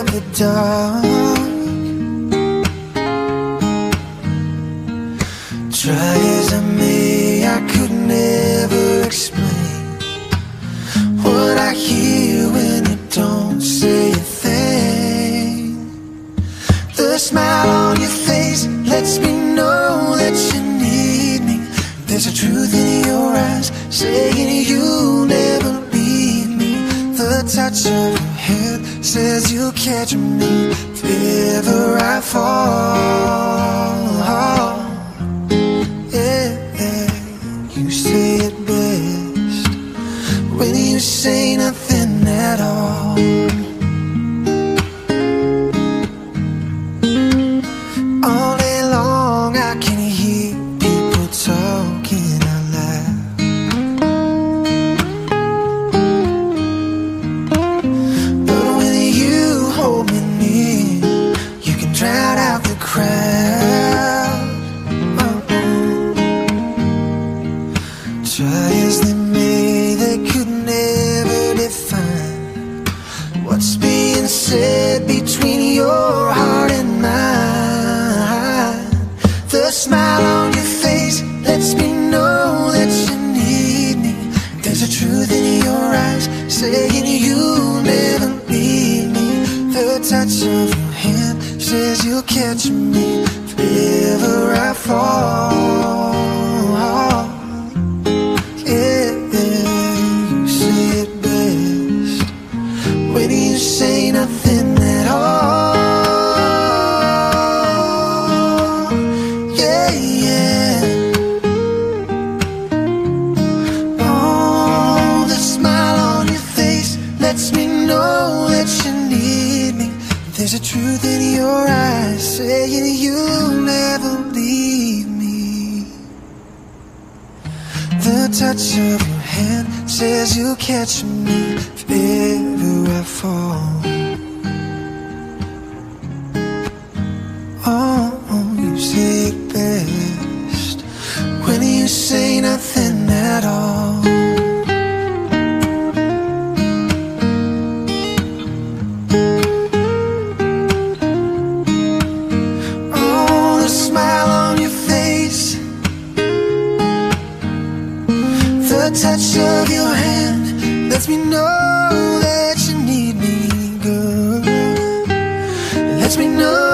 in the dark Try as I may, I could never explain What I hear when you don't say a thing. The smile on your face lets me know that you need me. There's a truth in your eyes saying you'll never leave me. The touch of says you'll catch me if ever I fall. Yeah, yeah. you say it best when you say nothing at. All saying you'll never leave me. The touch of your hand says you'll catch me if ever I fall. Yeah, you say it best when you say nothing at all. Truth in your eyes saying you'll never leave me. The touch of your hand says you'll catch me if ever I fall. Oh, lets me know that you need me, girl. Lets me know